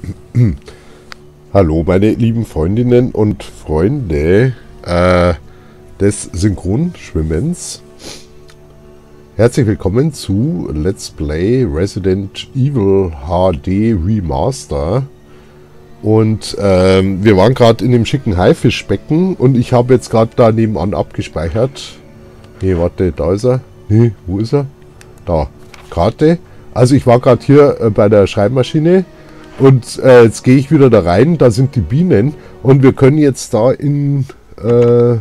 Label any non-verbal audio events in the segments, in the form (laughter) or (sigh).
(clears throat) Hallo meine lieben Freundinnen und Freunde äh, des Synchronschwimmens. Herzlich willkommen zu Let's Play Resident Evil HD Remaster. Und ähm, wir waren gerade in dem schicken Haifischbecken und ich habe jetzt gerade da nebenan abgespeichert. Nee, warte, da ist er. Nee, wo ist er? Da, Karte. Also ich war gerade hier äh, bei der Schreibmaschine und äh, jetzt gehe ich wieder da rein, da sind die Bienen und wir können jetzt da in äh,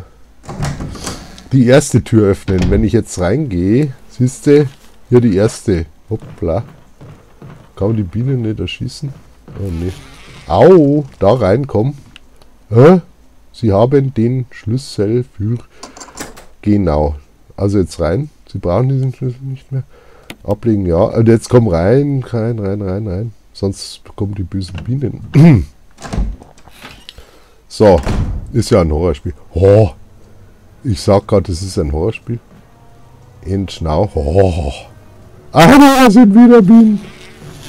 die erste Tür öffnen. Wenn ich jetzt reingehe, siehst du, hier die erste. Hoppla. Kann man die Bienen nicht erschießen? Oh nee. Au, da reinkommen. Hä? Sie haben den Schlüssel für... Genau. Also jetzt rein. Sie brauchen diesen Schlüssel nicht mehr. Ablegen, ja. Und jetzt komm rein, rein, rein, rein, rein. Sonst bekommen die bösen Bienen. (clears throat) so, ist ja ein Horrorspiel. Oh, ich sag gerade, es ist ein Horrorspiel. Entschnau. Oh. Ah, sind wieder Bienen.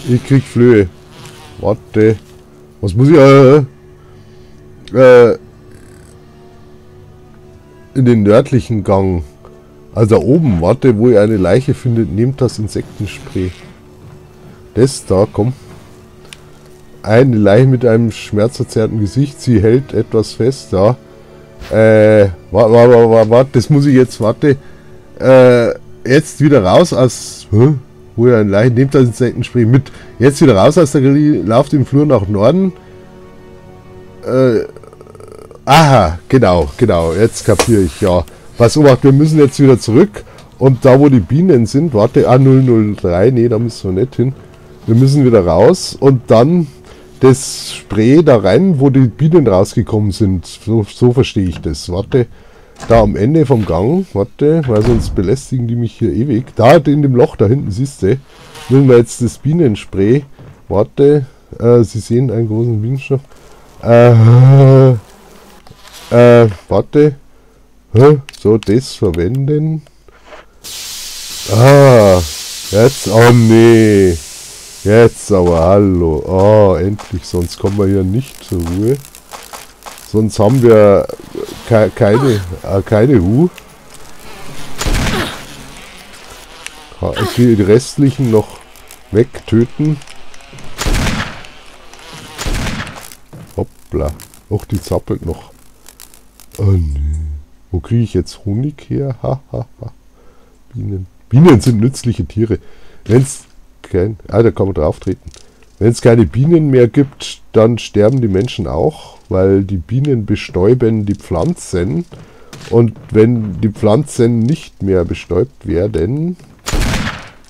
Ich krieg Flöhe. Warte. Was muss ich... Äh, äh, in den nördlichen Gang also oben, warte, wo ihr eine Leiche findet, nehmt das Insektenspray. Das da, komm. Eine Leiche mit einem schmerzverzerrten Gesicht, sie hält etwas fest, da. Äh, warte, warte, warte, warte, das muss ich jetzt, warte. Äh, jetzt wieder raus aus, hä? ihr eine Leiche, nehmt das Insektenspray mit. Jetzt wieder raus aus der Galerie, lauft im Flur nach Norden. Äh, aha, genau, genau, jetzt kapiere ich, ja. Pass auf, wir müssen jetzt wieder zurück. Und da, wo die Bienen sind, warte, A003, nee, da müssen wir nicht hin. Wir müssen wieder raus und dann das Spray da rein, wo die Bienen rausgekommen sind. So, so verstehe ich das. Warte, da am Ende vom Gang, warte, weil sonst belästigen die mich hier ewig. Da in dem Loch da hinten, siehst du, müssen wir jetzt das Bienenspray. Warte, äh, Sie sehen einen großen Bienenstoff. Äh, äh, warte, so, das verwenden. Ah, jetzt, oh nee. Jetzt aber, hallo. Oh, endlich, sonst kommen wir hier nicht zur Ruhe. Sonst haben wir ke keine, äh, keine Ruhe. Die restlichen noch wegtöten. Hoppla. Och, die zappelt noch. Oh nee. Wo kriege ich jetzt Honig her? Ha, ha, ha. Bienen. Bienen sind nützliche Tiere. Wenn es kein... Ah, da kann man drauf treten. Wenn es keine Bienen mehr gibt, dann sterben die Menschen auch, weil die Bienen bestäuben die Pflanzen. Und wenn die Pflanzen nicht mehr bestäubt werden,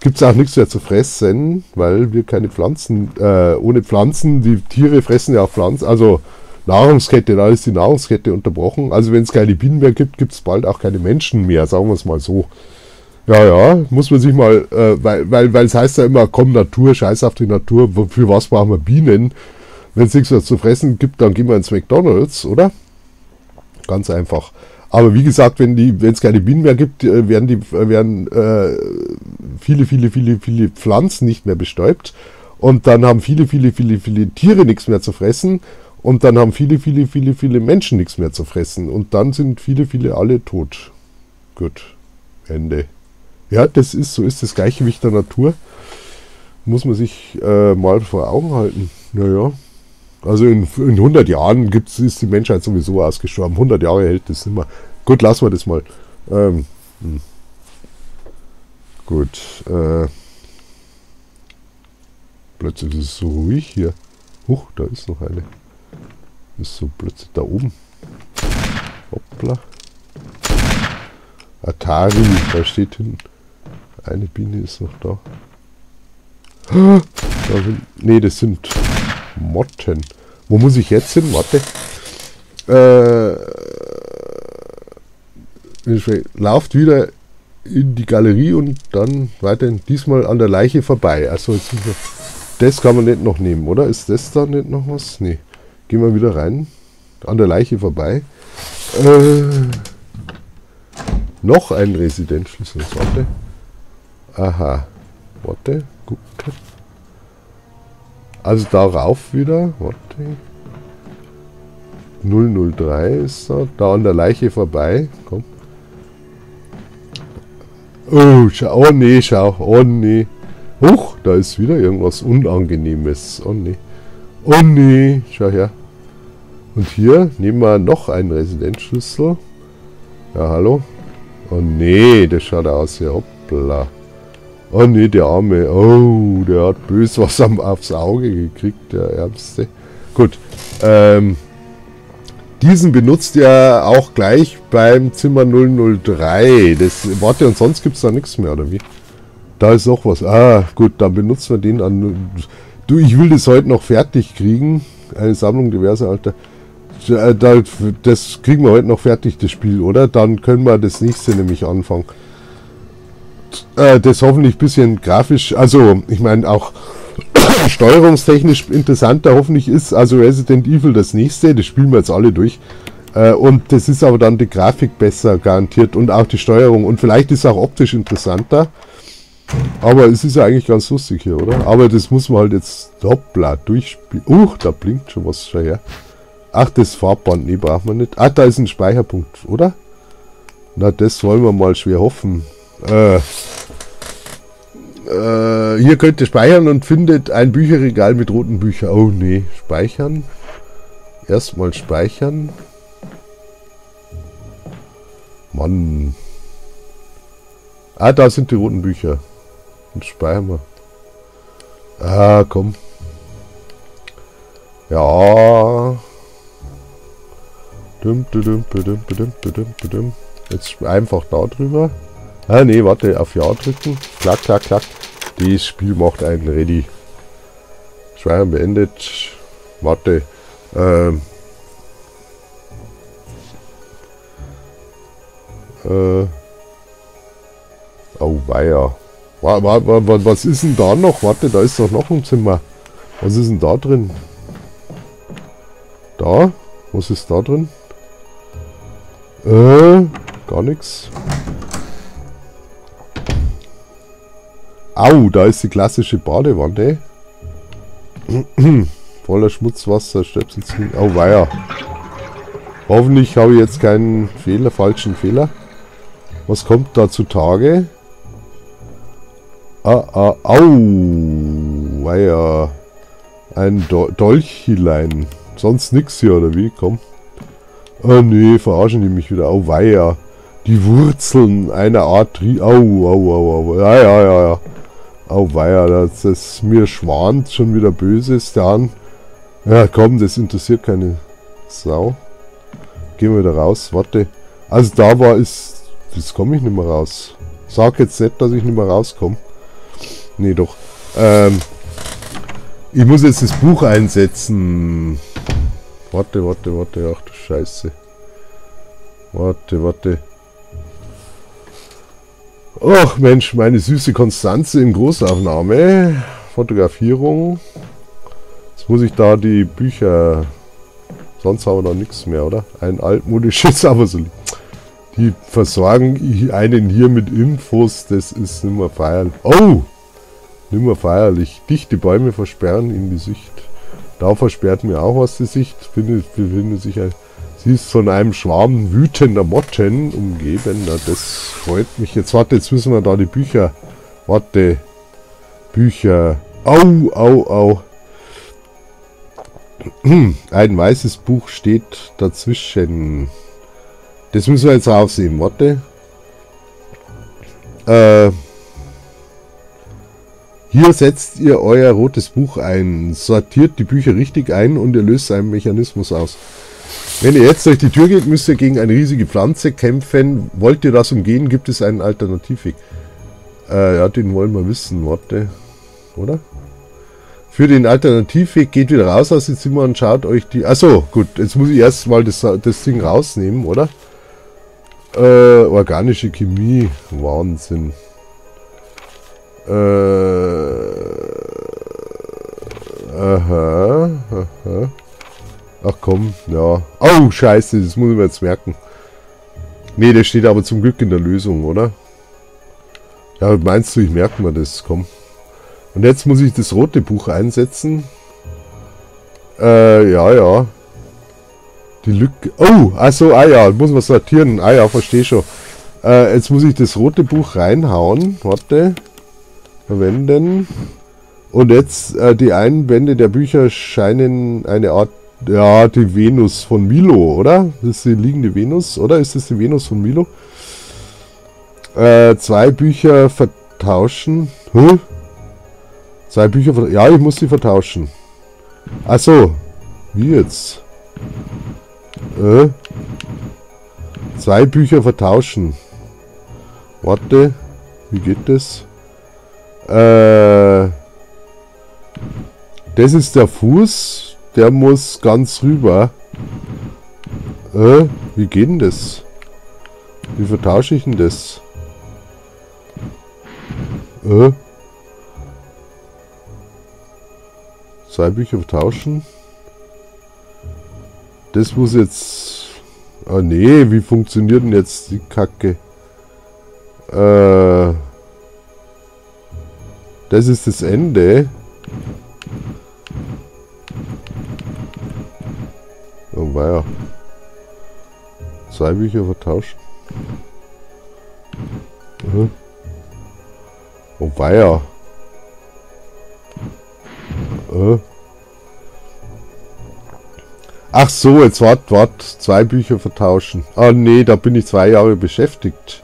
gibt es auch nichts mehr zu fressen, weil wir keine Pflanzen, äh, ohne Pflanzen, die Tiere fressen ja auch Pflanzen, also Nahrungskette, da ist die Nahrungskette unterbrochen. Also wenn es keine Bienen mehr gibt, gibt es bald auch keine Menschen mehr, sagen wir es mal so. Ja, ja, muss man sich mal, äh, weil, weil, weil es heißt ja immer, komm Natur, scheiß auf die Natur, für was brauchen wir Bienen? Wenn es nichts mehr zu fressen gibt, dann gehen wir ins McDonalds, oder? Ganz einfach. Aber wie gesagt, wenn es keine Bienen mehr gibt, äh, werden, die, äh, werden äh, viele, viele, viele, viele Pflanzen nicht mehr bestäubt. Und dann haben viele, viele, viele, viele Tiere nichts mehr zu fressen. Und dann haben viele, viele, viele, viele Menschen nichts mehr zu fressen. Und dann sind viele, viele alle tot. Gut. Ende. Ja, das ist, so ist das Gleichgewicht der Natur. Muss man sich äh, mal vor Augen halten. Naja. Also in, in 100 Jahren gibt's, ist die Menschheit sowieso ausgestorben. 100 Jahre hält das immer. Gut, lassen wir das mal. Ähm, hm. Gut. Äh, plötzlich ist es so ruhig hier. Huch, da ist noch eine. Ist so plötzlich da oben. Hoppla. Atari, da steht hinten. Eine Biene ist noch da. da sind, nee, das sind Motten. Wo muss ich jetzt hin? Warte. Äh, lauft wieder in die Galerie und dann weiter diesmal an der Leiche vorbei. Also jetzt das kann man nicht noch nehmen, oder? Ist das da nicht noch was? Nee. Gehen wir wieder rein. An der Leiche vorbei. Äh, noch ein Residenzschlüssel. Warte. Aha. Warte. Gucken. Also darauf wieder. Warte. 003 ist da. Da an der Leiche vorbei. Komm. Oh, schau. Oh nee, schau. Oh nee. Huch, da ist wieder irgendwas Unangenehmes. Oh nee. Oh nee, schau her. Und hier nehmen wir noch einen Residenzschlüssel. Ja, hallo. Oh nee, der schaut aus hier. Hoppla. Oh nee, der Arme. Oh, der hat bös was am, aufs Auge gekriegt, der Ärmste. Gut. Ähm, diesen benutzt ihr auch gleich beim Zimmer 003. Das, warte, und sonst gibt es da nichts mehr, oder wie? Da ist noch was. Ah, gut, dann benutzen wir den an... Du, ich will das heute noch fertig kriegen. Eine Sammlung diverser alter... Äh, das kriegen wir heute noch fertig, das Spiel, oder? Dann können wir das nächste nämlich anfangen. Äh, das hoffentlich ein bisschen grafisch, also ich meine auch (coughs) steuerungstechnisch interessanter hoffentlich ist. Also Resident Evil das nächste, das spielen wir jetzt alle durch. Äh, und das ist aber dann die Grafik besser garantiert und auch die Steuerung. Und vielleicht ist es auch optisch interessanter. Aber es ist ja eigentlich ganz lustig hier, oder? Aber das muss man halt jetzt hoppla durchspielen. Uh, da blinkt schon was schon her. Ach, das Farbband, nee, braucht man nicht. Ah, da ist ein Speicherpunkt, oder? Na, das wollen wir mal schwer hoffen. Äh, äh, hier könnt ihr speichern und findet ein Bücherregal mit roten Büchern. Oh nee, speichern. Erstmal speichern. Mann. Ah, da sind die roten Bücher. Und speichern wir. Ah, komm. Ja. Jetzt einfach da drüber. Ah, nee, warte, auf Ja drücken. Klack, klack, klack. Das Spiel macht einen ready. Speichern beendet. Warte. Ähm. Äh. Oh, weia. Was ist denn da noch? Warte, da ist doch noch ein Zimmer. Was ist denn da drin? Da? Was ist da drin? Äh, gar nichts. Au, da ist die klassische Badewanne. (clears throat) Voller Schmutzwasser, Stöpselzinn. Au, weia. Hoffentlich habe ich jetzt keinen Fehler, falschen Fehler. Was kommt da zutage? Ah, ah, au, weia. Ein Do. Sonst nix hier, oder wie? Komm. Oh nee, verarschen die mich wieder. Au, weia. Die Wurzeln einer Art... Au, au, au, au. Ja, ja, ja, ja. Oh weia, das ist mir schwant schon wieder Böses dann. Ja komm, das interessiert keine Sau. Gehen wir wieder raus, warte. Also da war es... Jetzt komme ich nicht mehr raus. Sag jetzt nicht, dass ich nicht mehr rauskomme. Nee, doch. Ähm, ich muss jetzt das Buch einsetzen. Warte, warte, warte. Ach du Scheiße. Warte, warte. Ach Mensch, meine süße Konstanze in Großaufnahme. Fotografierung. Jetzt muss ich da die Bücher... Sonst haben wir noch nichts mehr, oder? Ein altmodisches, (laughs) aber so... Die versorgen einen hier mit Infos. Das ist nimmer feierlich. Oh! Nimmer feierlich. Dichte Bäume versperren in die Sicht. Da versperrt mir auch was die Sicht. Befindet, befindet sich ein... Sie ist von einem Schwarm wütender Motten umgeben. Na, das freut mich. Jetzt warte, jetzt müssen wir da die Bücher. Warte. Bücher. Au, au, au. (clears throat) Ein weißes Buch steht dazwischen. Das müssen wir jetzt aufsehen. Warte. Äh, hier setzt ihr euer rotes Buch ein, sortiert die Bücher richtig ein und ihr löst einen Mechanismus aus. Wenn ihr jetzt durch die Tür geht, müsst ihr gegen eine riesige Pflanze kämpfen. Wollt ihr das umgehen, gibt es einen Alternativweg. Äh, ja, den wollen wir wissen. Warte. Oder? Für den Alternativweg geht wieder raus aus dem Zimmer und schaut euch die... Achso, gut. Jetzt muss ich erst mal das, das Ding rausnehmen, oder? Äh, organische Chemie. Wahnsinn. Äh... Aha, aha. Ach komm, ja. Oh, scheiße, das muss ich mir jetzt merken. Nee, der steht aber zum Glück in der Lösung, oder? Ja, meinst du, ich merke mir das? Komm. Und jetzt muss ich das rote Buch einsetzen. Äh, ja, ja. Die Lücke. Oh, also, ah ja, muss man sortieren. Ah ja, verstehe schon. Äh, jetzt muss ich das rote Buch reinhauen. Warte. Verwenden. Und jetzt, äh, die Einbände der Bücher scheinen eine Art, ja, die Venus von Milo, oder? Das ist die liegende Venus, oder? Ist das die Venus von Milo? Äh, zwei Bücher vertauschen. Huh? Zwei Bücher vertauschen. Ja, ich muss sie vertauschen. Achso. Wie jetzt? Äh? Zwei Bücher vertauschen. Warte. Wie geht das? Äh. Das ist der Fuß. Der muss ganz rüber. Äh, wie geht denn das? Wie vertausche ich denn das? Äh? Zwei Bücher vertauschen. Das muss jetzt... Ah nee, wie funktioniert denn jetzt die Kacke? Äh... Das ist das Ende. Oh weia. Zwei Bücher vertauscht. Mhm. Oh weia. Äh. Ach so, jetzt wart, wart, zwei Bücher vertauschen. Ah nee, da bin ich zwei Jahre beschäftigt.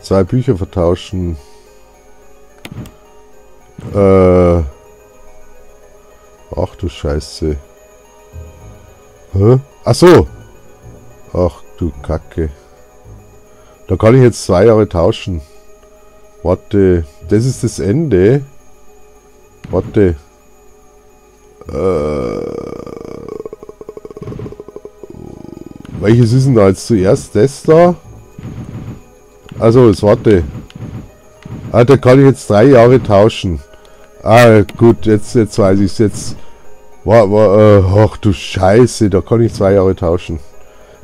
Zwei Bücher vertauschen. Äh. Ach du Scheiße. Hä? Ach so. Ach du Kacke. Da kann ich jetzt zwei Jahre tauschen. Warte, das ist das Ende. Warte. Äh, welches ist denn da jetzt zuerst? Das da? Also, jetzt warte. Ah, da kann ich jetzt drei Jahre tauschen. Ah, gut, jetzt, jetzt weiß ich es. Jetzt. War, war, äh, ach du Scheiße, da kann ich zwei Jahre tauschen.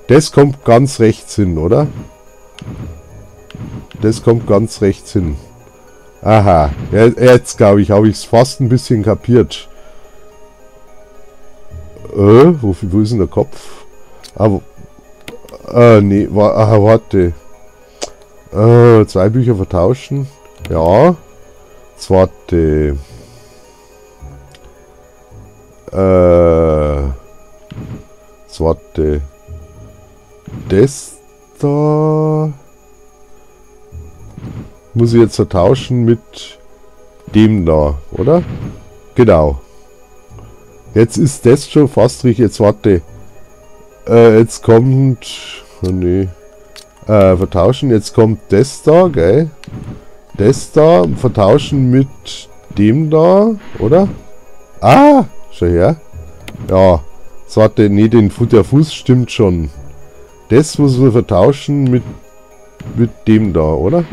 Das kommt ganz rechts hin, oder? Das kommt ganz rechts hin. Aha, jetzt glaube ich, habe ich es fast ein bisschen kapiert. Äh, wo, wo ist denn der Kopf? Ah, äh, nee, wa, aha, warte. Äh, zwei Bücher vertauschen. Ja. Zweite. Äh. Zweite. Das da. Muss ich jetzt vertauschen mit dem da, oder? Genau. Jetzt ist das schon fast richtig. Jetzt warte. Äh, jetzt kommt... Oh nee. Äh, vertauschen. Jetzt kommt das da, gell? Das da. Vertauschen mit dem da, oder? Ah! Schau her. Ja. Jetzt warte. Nee, den, der Fuß stimmt schon. Das muss wir vertauschen mit, mit dem da, oder?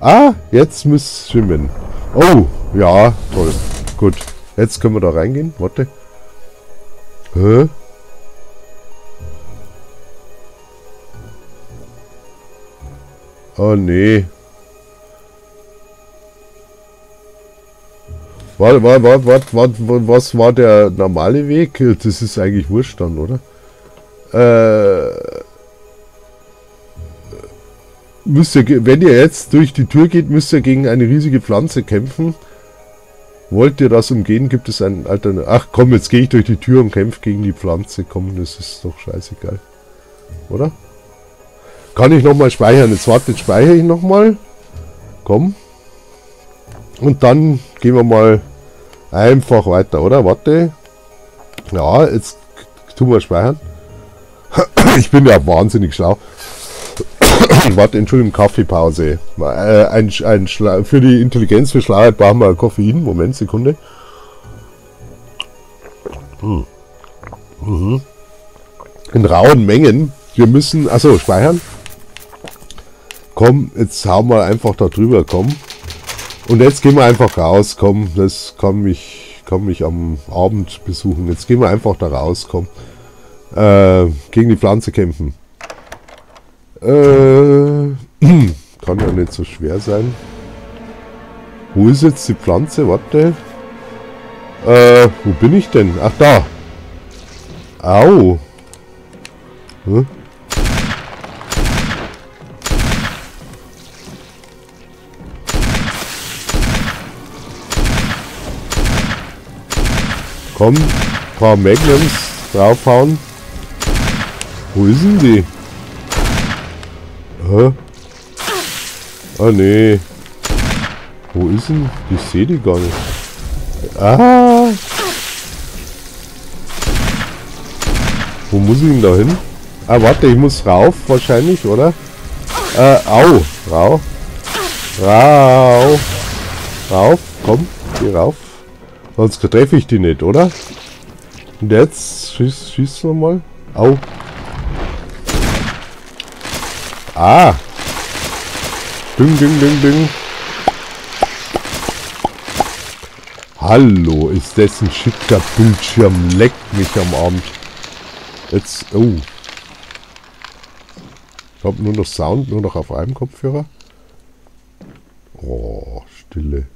Ah! Jetzt muss schwimmen. Oh! Ja, toll. Gut. Jetzt können wir da reingehen. Warte. Hä? Oh nee. Warte, warte, warte, warte, warte, was war der normale Weg? Das ist eigentlich wurscht dann, oder? Äh, müsst ihr, wenn ihr jetzt durch die Tür geht, müsst ihr gegen eine riesige Pflanze kämpfen. Wollt ihr das umgehen, gibt es ein Alternativ. Ach komm, jetzt gehe ich durch die Tür und kämpfe gegen die Pflanze. Komm, das ist doch scheißegal. Oder? Kann ich nochmal speichern? Jetzt wartet, speichere ich nochmal. Komm. Und dann gehen wir mal einfach weiter, oder? Warte. Ja, jetzt tun wir speichern. (coughs) Ich bin ja wahnsinnig schlau. (coughs) Warte, Entschuldigung, Kaffeepause. Äh, ein, ein für die Intelligenz, für Schlauheit brauchen wir Koffein. Moment, Sekunde. Hm. Mhm. In rauen Mengen. Wir müssen, also speichern. Komm, jetzt hauen wir einfach da drüber, komm. Und jetzt gehen wir einfach raus, komm. Das kann mich, kann mich am Abend besuchen. Jetzt gehen wir einfach da raus, komm. Äh, gegen die Pflanze kämpfen. Äh, (clears throat) kann ja nicht so schwer sein. Wo ist jetzt die Pflanze? Warte. Äh, wo bin ich denn? Ach, da. Au. Hm? Komm, paar Magnums draufhauen. Wo ist denn die? Hä? Ah, nee. Wo ist denn? Ich sehe die gar nicht. Ah! Wo muss ich denn da hin? Ah, warte, ich muss rauf wahrscheinlich, oder? Äh, au. Rau. Rau. Rauf. Komm, geh rauf. Sonst treffe ich die nicht, oder? Und jetzt schieß, schieß nochmal. Au. Ah. Ding, ding, ding, ding. Hallo, ist das ein schicker Bildschirm? Leckt mich am Abend. Jetzt, oh. Ich habe nur noch Sound, nur noch auf einem Kopfhörer. Oh, Stille.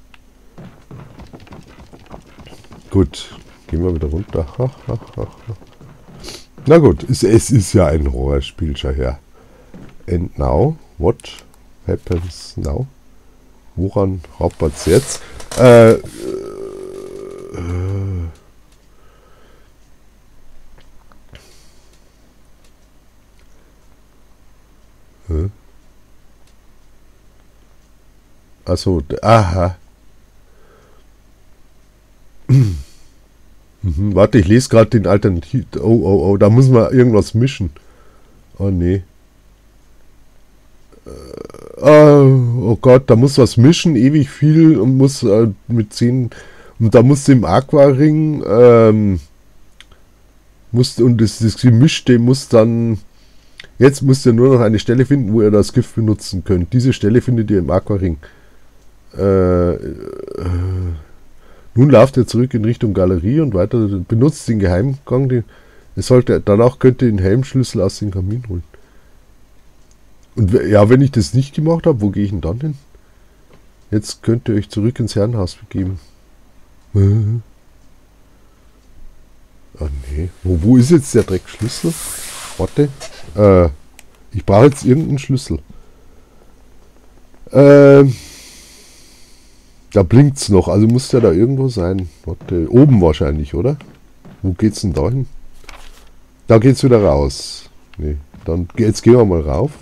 Gut, gehen wir wieder runter. Na gut, es, es ist ja ein Horrorspiel, schau her. And now, what happens now? Woran hapert jetzt? Äh, äh, äh. Also, aha. Mhm, warte, ich lese gerade den Alternativ. Oh, oh, oh, da muss man irgendwas mischen. Oh, nee. Uh, oh Gott, da muss was mischen, ewig viel und muss äh, mit 10 und da muss im Aquaring ähm, muss und das, das Gemischte muss dann jetzt müsst ihr nur noch eine Stelle finden, wo ihr das Gift benutzen könnt. Diese Stelle findet ihr im Aquaring. Äh, äh, nun lauft ihr zurück in Richtung Galerie und weiter benutzt den Geheimgang. Den, es sollte, danach könnt ihr den Helmschlüssel aus dem Kamin holen. Und ja, wenn ich das nicht gemacht habe, wo gehe ich denn dann hin? Jetzt könnt ihr euch zurück ins Herrenhaus begeben. Äh. Ah nee. Wo, wo ist jetzt der Dreckschlüssel? Warte. Äh, ich brauche jetzt irgendeinen Schlüssel. Ähm, da blinkt's noch, also muss der da irgendwo sein. Warte, oben wahrscheinlich, oder? Wo geht's denn da hin? Da geht's wieder raus. Nee, dann jetzt gehen wir mal rauf.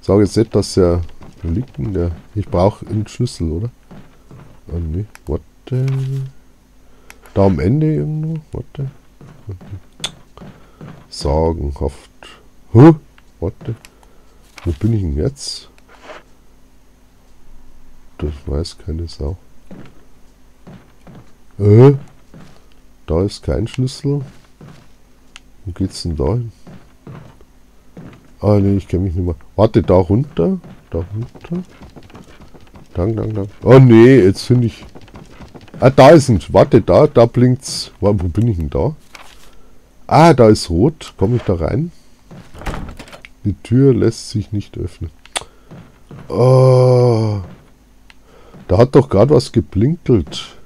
Sage jetzt nicht, dass er liegt denn der. Ich brauche einen Schlüssel, oder? Ah, nee. Warte. Da am Ende irgendwo. Warte. Sagenhaft. Huh? Warte. Wo bin ich denn jetzt? Das weiß keine Sau. Äh? Da ist kein Schlüssel. Wo geht's denn da hin? Ah, ne, ich kenne mich nicht mehr. Warte, da runter. Da runter. Dank, dank, dank. Oh, nee, jetzt finde ich... Ah, da ist ein... Warte, da, da blinkt's. Wo bin ich denn da? Ah, da ist rot. Komme ich da rein? Die Tür lässt sich nicht öffnen. Oh. Da hat doch gerade was geblinkelt.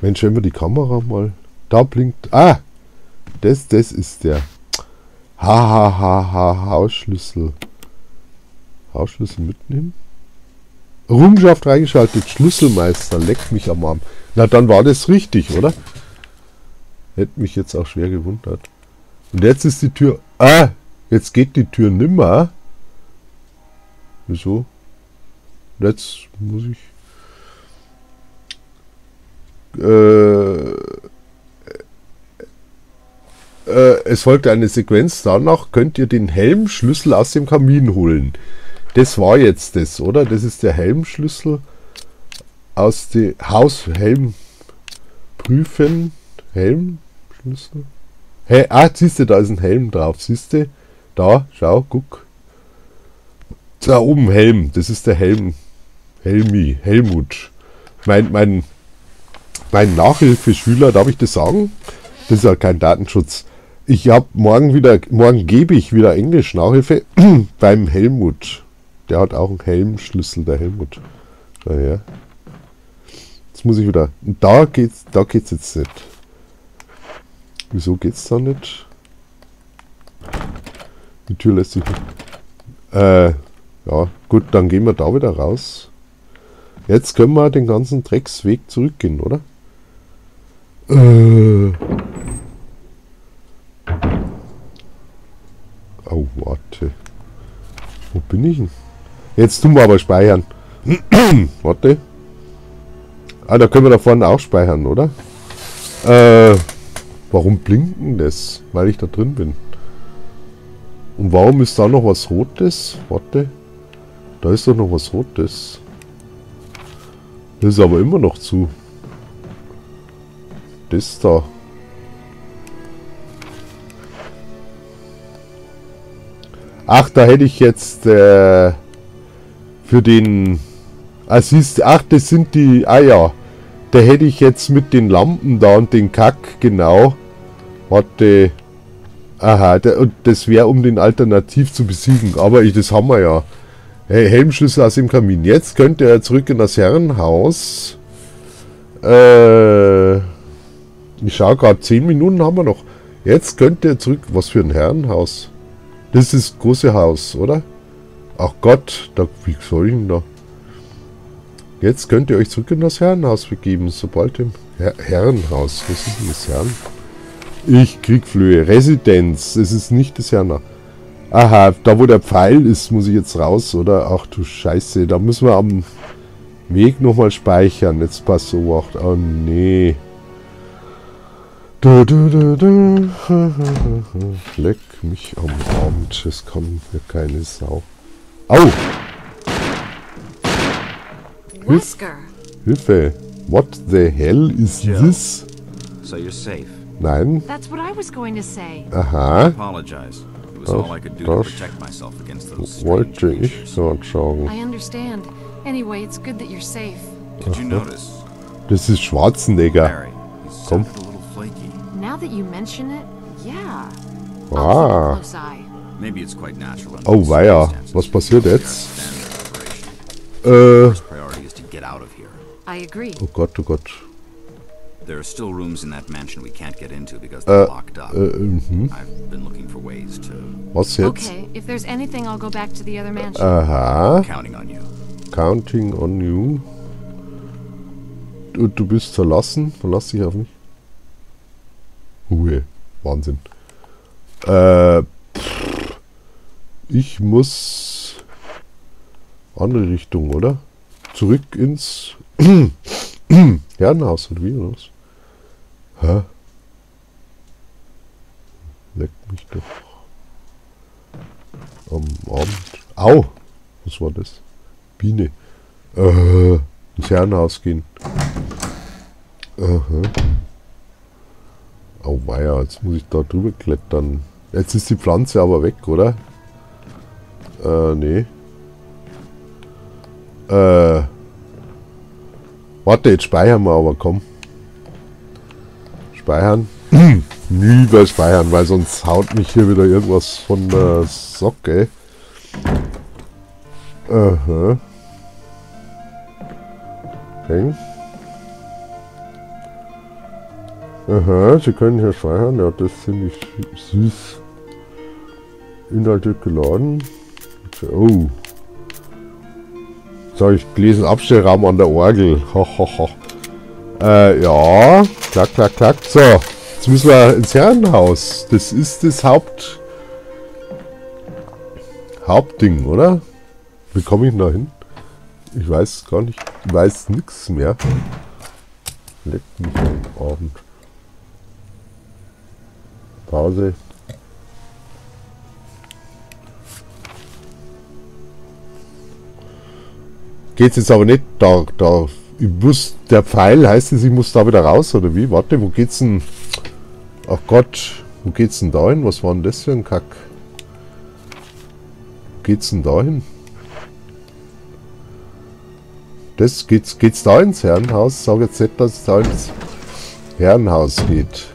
Mensch, wenn wir die Kamera mal... Da blinkt... Ah! Das, das ist der. Hahaha, ha, ha, ha, Hausschlüssel. Hausschlüssel mitnehmen? Errungenschaft reingeschaltet, Schlüsselmeister, leckt mich am Arm. Na, dann war das richtig, oder? Hätte mich jetzt auch schwer gewundert. Und jetzt ist die Tür... Ah, jetzt geht die Tür nimmer. Wieso? Jetzt muss ich... Äh, äh, es folgt eine Sequenz. Danach könnt ihr den Helmschlüssel aus dem Kamin holen. Das war jetzt das, oder? Das ist der Helmschlüssel aus dem Haushelm prüfen. Helmschlüssel. Hey, ah, siehst du, da ist ein Helm drauf. Siehst du? Da, schau, guck. Da oben Helm. Das ist der Helm. Helmi, Helmut. Mein, mein, mein Nachhilfeschüler, darf ich das sagen? Das ist ja kein Datenschutz. Ich habe morgen wieder, morgen gebe ich wieder Englisch Nachhilfe (clears throat) beim Helmut. Der hat auch einen Helmschlüssel, der Helmut. Her. Jetzt muss ich wieder. Da geht's, da geht's jetzt nicht. Wieso geht's da nicht? Die Tür lässt sich nicht. Äh, ja, gut, dann gehen wir da wieder raus. Jetzt können wir den ganzen Drecksweg zurückgehen, oder? Äh. Oh, warte. Wo bin ich denn? Jetzt tun wir aber speichern. (clears throat) warte. Ah, da können wir da vorne auch speichern, oder? Äh, warum blinkt denn das? Weil ich da drin bin. Und warum ist da noch was Rotes? Warte. Da ist doch noch was Rotes. Das ist aber immer noch zu. Das da. Ach, da hätte ich jetzt äh, für den... Siehst ach, das sind die... Ah ja, da hätte ich jetzt mit den Lampen da und den Kack, genau. Warte. Aha, und das wäre um den Alternativ zu besiegen. Aber ich, das haben wir ja. Hey, Helmschlüssel aus dem Kamin. Jetzt könnt ihr zurück in das Herrenhaus. Äh, ich schaue gerade, 10 Minuten haben wir noch. Jetzt könnt ihr zurück. Was für ein Herrenhaus? Das ist das große Haus, oder? Ach Gott, da, wie soll ich denn da? Jetzt könnt ihr euch zurück in das Herrenhaus begeben, sobald im Her Herrenhaus. Was ist denn das Herren? Ich krieg Flöhe. Residenz. Es ist nicht das Herrenhaus. Aha, da wo der Pfeil ist, muss ich jetzt raus, oder? Ach du Scheiße, da müssen wir am Weg nochmal speichern. Jetzt passt so. Oh nee. Du, du, du, du. (laughs) Leck mich am Abend. Es kann mir keine Sau. Au! Wesker. Hilfe! What the hell is Jill. this? So you're safe. Nein. That's what I was going to say. Aha. Apologize. I to Das Wollte ich creatures. gerade sagen. I understand. Anyway, it's good that you're safe. Did you notice? Das ist Schwarzenegger. Komm. Ah. close eye. Maybe it's quite natural. under Oh weia. Was passiert jetzt? Äh. Oh Gott, oh Gott. There are still rooms in that mansion we can't get into because Äh, they're locked up. äh, mhm. I've been looking for ways to Was jetzt? Okay, if there's anything, I'll go back to the other mansion. Aha. counting on you. Counting on you. Du, du bist verlassen. Verlass dich auf mich. Ruhe. Wahnsinn. Äh, pff. ich muss andere Richtung, oder? Zurück ins (clears throat) Herrenhaus oder wie oder was? Hä? Leck mich doch. Am Abend. Au! Was war das? Biene. Äh, ins Herrenhaus gehen. Aha. Oh weia, jetzt muss ich da drüber klettern. Jetzt ist die Pflanze aber weg, oder? Äh, nee. Äh. Warte, jetzt speichern wir aber, komm. Speichern. Lieber speichern, weil sonst haut mich hier wieder irgendwas von der Socke. Aha. Okay. Aha, Sie können hier speichern. Ja, das finde ich sü- süß. Inhalt wird geladen. Oh. So, ich gelesen Abstellraum an der Orgel. Ho, ho, ho. Äh, ja. Klack, klack, klack. So, jetzt müssen wir ins Herrenhaus. Das ist das Haupt... Hauptding, oder? Wie komme ich da hin? Ich weiß gar nicht. Ich weiß nichts mehr. Leck mich am Abend. Pause. Geht's jetzt aber nicht da, da. Ich muss, der Pfeil heißt es, ich muss da wieder raus, oder wie? Warte, wo geht's denn? Ach Gott, wo geht's denn da hin? Was war denn das für ein Kack? Wo geht's denn da hin? Das geht's, geht's da ins Herrenhaus? Sag jetzt nicht, dass es da ins Herrenhaus geht.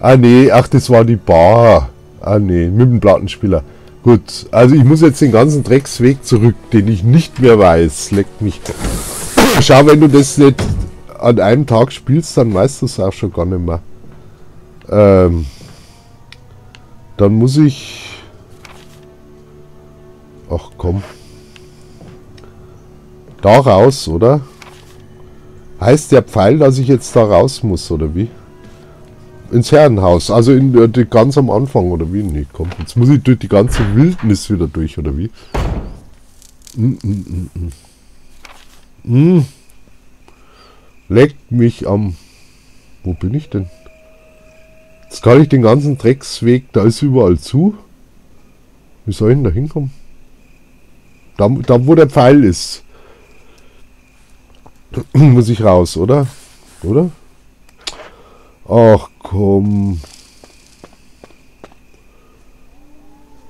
Ah nee, ach das war die Bar. Ah nee, mit dem Plattenspieler. Gut, also ich muss jetzt den ganzen Drecksweg zurück, den ich nicht mehr weiß. Leckt mich. Schau, wenn du das nicht an einem Tag spielst, dann weißt du es auch schon gar nicht mehr. Ähm, dann muss ich... Ach komm. Da raus, oder? Heißt der Pfeil, dass ich jetzt da raus muss, oder wie? Ins Herrenhaus, also in, äh, ganz am Anfang, oder wie? Nee, komm, jetzt muss ich durch die ganze Wildnis wieder durch, oder wie? Mm, mm, mm, Mm. Leckt mich am... Wo bin ich denn? Jetzt kann ich den ganzen Drecksweg, da ist überall zu. Wie soll ich denn da hinkommen? Da, da wo der Pfeil ist. (clears throat) Muss ich raus, oder? Oder? Ach komm.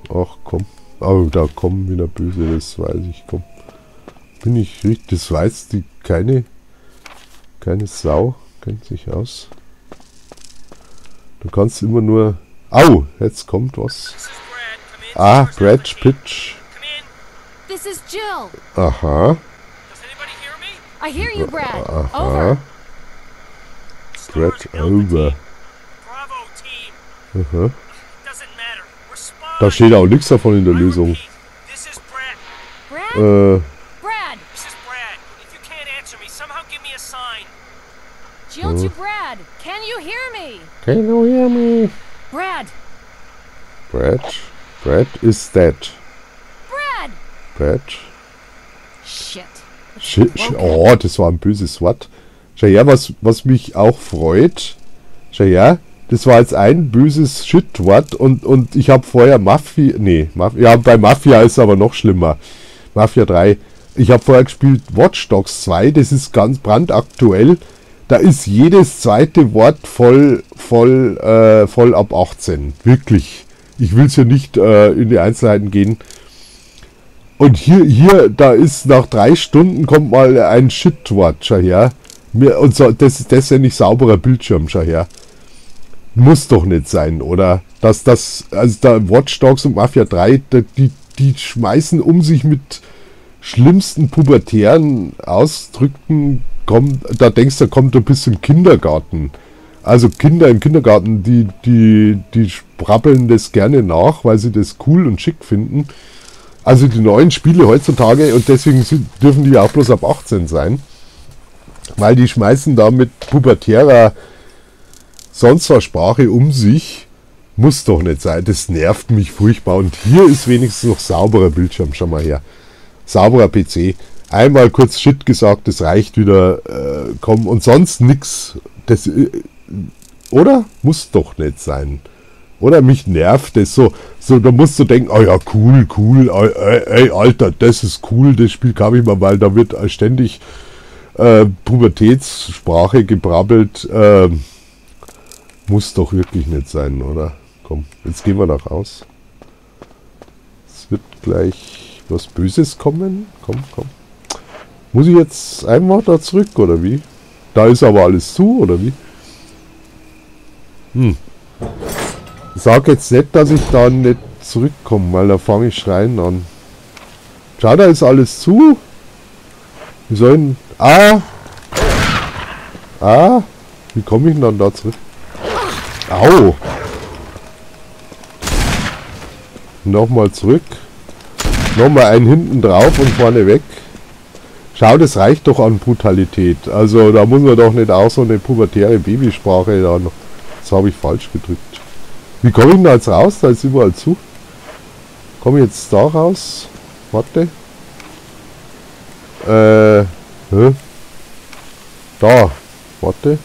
Ach komm. Aber da kommen wieder böse, das weiß ich. Komm. Bin ich richtig. Das weiß die keine. Keine Sau. Kennt sich aus. Du kannst immer nur... Au! Jetzt kommt was. Ah, Brad Pitch. This is Jill. Aha. I hear you, Brad. Aha. Over. Brad over. Bravo team. Aha. Doesn't matter. We're spies. Da steht auch nichts davon in der I Lösung. repeat, This is Brad. Brad? Äh, Jill to Brad! Can you hear me? can you hear me? Brad! Brad? Brad is dead. Brad! Brad? Shit. Shit. Oh, das war ein böses Wort. Schau her, was, was mich auch freut. Schau her, das war jetzt ein böses Shit-Wort und, und ich habe vorher Mafia. Nee, Maf ja, bei Mafia ist es aber noch schlimmer. Mafia 3. Ich habe vorher gespielt Watch Dogs 2, das ist ganz brandaktuell. Da ist jedes zweite Wort voll, voll, äh, voll ab 18. Wirklich. Ich will es ja nicht äh, in die Einzelheiten gehen. Und hier, hier, da ist nach drei Stunden kommt mal ein Shit-Wort, schau her. Und so, das, das ist ja nicht sauberer Bildschirm, schau her. Muss doch nicht sein, oder? Dass das, also da Watch Dogs und Mafia 3, da, die, die schmeißen um sich mit schlimmsten pubertären Ausdrücken, kommt, da denkst du, kommt ein bisschen Kindergarten. Also Kinder im Kindergarten, die, die, die sprabbeln das gerne nach, weil sie das cool und schick finden. Also die neuen Spiele heutzutage, und deswegen dürfen die auch bloß ab 18 sein, weil die schmeißen da mit pubertärer sonst was Sprache um sich. Muss doch nicht sein. Das nervt mich furchtbar. Und hier ist wenigstens noch sauberer Bildschirm. Schau mal her. Sauberer PC. Einmal kurz Shit gesagt, das reicht wieder. Äh, komm, und sonst nix. Das, äh, oder? Muss doch nicht sein. Oder mich nervt es so. So, da musst du denken, oh ja, cool, cool, ey, ey Alter, das ist cool, das Spiel kam ich mal, weil da wird äh, ständig äh, Pubertätssprache gebrabbelt. Äh, muss doch wirklich nicht sein, oder? Komm, jetzt gehen wir da raus. Es wird gleich was Böses kommen. Komm, komm. Muss ich jetzt einfach da zurück, oder wie? Da ist aber alles zu, oder wie? Hm. Sag jetzt nicht, dass ich da nicht zurückkomme, weil da fange ich schreien an. Schau, da ist alles zu. Wie soll denn... Ah! Ah! Wie komme ich denn dann da zurück? Au! Nochmal zurück. Nochmal einen hinten drauf und vorne weg. Schau, das reicht doch an Brutalität. Also da muss man doch nicht auch so eine pubertäre Babysprache da noch. Das habe ich falsch gedrückt. Wie komme ich denn da jetzt raus? Da ist überall zu. Komme ich jetzt da raus? Warte. Äh, hä? Da. Warte.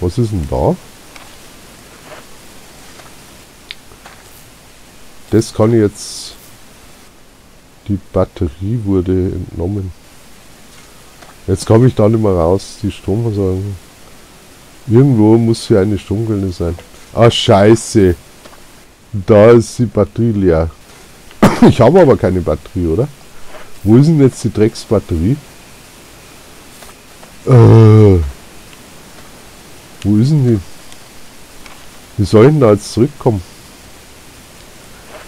Was ist denn da? Das kann ich jetzt... Die Batterie wurde entnommen. Jetzt komme ich da nicht mehr raus. Die Stromversorgung. Irgendwo muss hier eine Stromquelle sein. Ah, scheiße. Da ist die Batterie leer. (coughs) Ich habe aber keine Batterie, oder? Wo ist denn jetzt die Drecksbatterie? Äh, wo ist denn die? Wie soll ich denn da jetzt zurückkommen?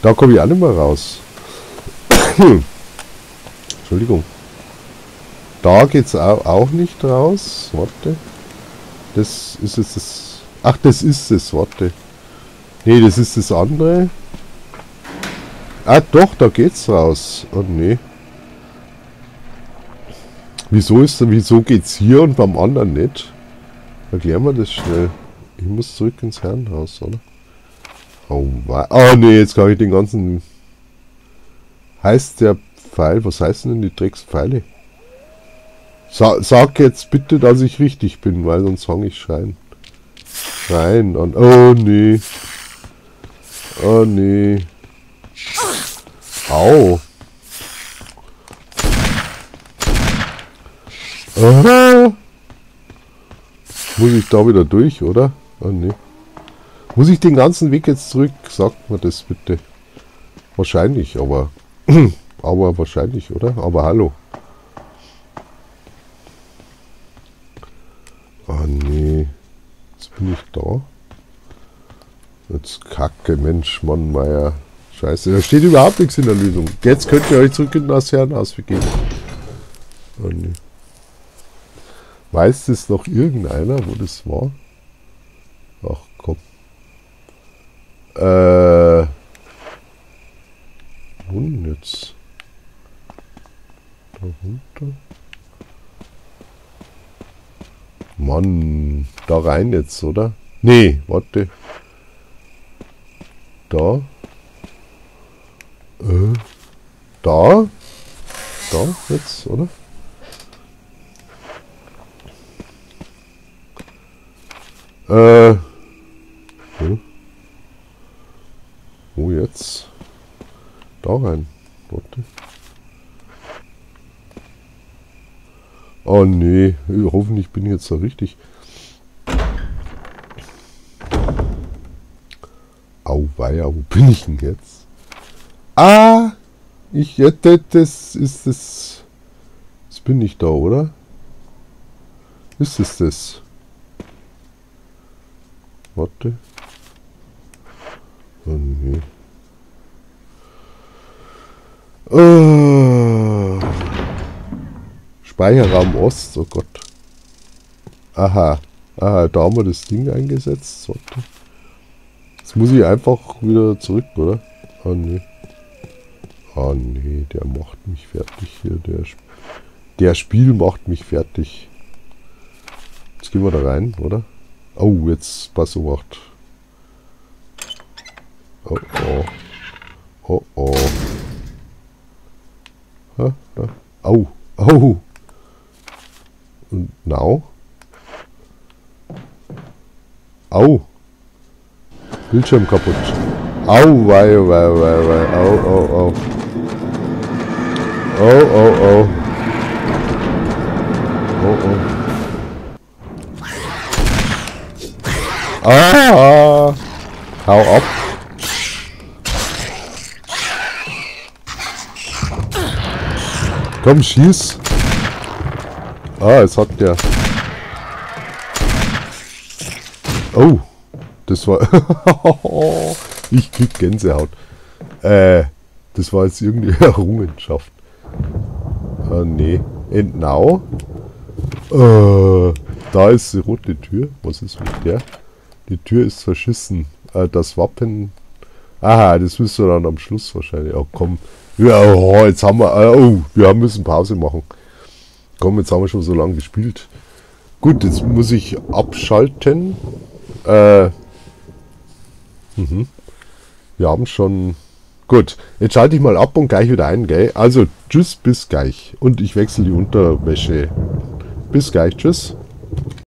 Da komme ich auch nicht mehr raus. Entschuldigung. Da geht's auch, nicht raus. Warte. Das ist jetzt das. Ach, das ist es, warte. Nee, das ist das andere. Ah, doch, da geht's raus. Oh, nee. Wieso ist wieso geht's hier und beim anderen nicht? Erklären wir das schnell. Ich muss zurück ins Herrenhaus, oder? Oh, oh nee, jetzt kann ich den ganzen... Heißt der Pfeil, was heißen denn die Dreckspfeile? Sa sag jetzt bitte, dass ich richtig bin, weil sonst fange ich schreien. Schreien und... Oh nee. Oh nee. Au. Aha. Muss ich da wieder durch, oder? Oh nee. Muss ich den ganzen Weg jetzt zurück? Sagt mir das bitte. Wahrscheinlich, aber... (clears throat) aber wahrscheinlich, oder? Aber hallo. Oh nee. Jetzt bin ich da. Jetzt kacke, Mensch, Mann, Meier. Scheiße, da steht überhaupt nichts in der Lösung. Jetzt könnt ihr euch zurück in das Herrenhaus begeben. Oh nee. Weiß es noch irgendeiner, wo das war? Ach komm. Äh. Nun jetzt. Da runter. Mann, da rein jetzt, oder? Nee, warte. Da. Äh. Da. Da jetzt, oder? Äh. Hm. Wo jetzt? Da rein. Warte. Oh nee, hoffentlich bin ich jetzt da richtig. Auweia, wo bin ich denn jetzt? Ah! Ich hätte, das ist das. Jetzt bin ich da, oder? Ist es das? Warte. Oh nee. Oh. Speicherraum Ost, oh Gott. Aha. Aha, da haben wir das Ding eingesetzt. Jetzt muss ich einfach wieder zurück, oder? Oh nee. Oh nee, der macht mich fertig hier. Der, Sp der Spiel macht mich fertig. Jetzt gehen wir da rein, oder? Oh, jetzt pass Obacht. Oh oh. Oh oh. Au. Au. Und now? Au. Bildschirm kaputt. Au, wei, wei, wei, wei. Au, au, au. Oh, oh, oh. Oh, oh. Ah! Hau ab! Komm, schieß! Ah, es hat der. Oh! Das war... (laughs) ich krieg Gänsehaut. Äh, das war jetzt irgendwie (laughs) Errungenschaft. Ah, nee. And now? Äh, da ist die rote Tür. Was ist mit der? Die Tür ist verschissen. Äh, das Wappen. Aha, das müssen wir dann am Schluss wahrscheinlich. Oh komm. Ja, oh, jetzt haben wir. Äh, oh, wir müssen Pause machen. Komm, jetzt haben wir schon so lange gespielt. Gut, jetzt muss ich abschalten. Äh. Mhm. Wir haben schon. Gut, jetzt schalte ich mal ab und gleich wieder ein, gell? Also, tschüss, bis gleich. Und ich wechsle die Unterwäsche. Bis gleich, tschüss.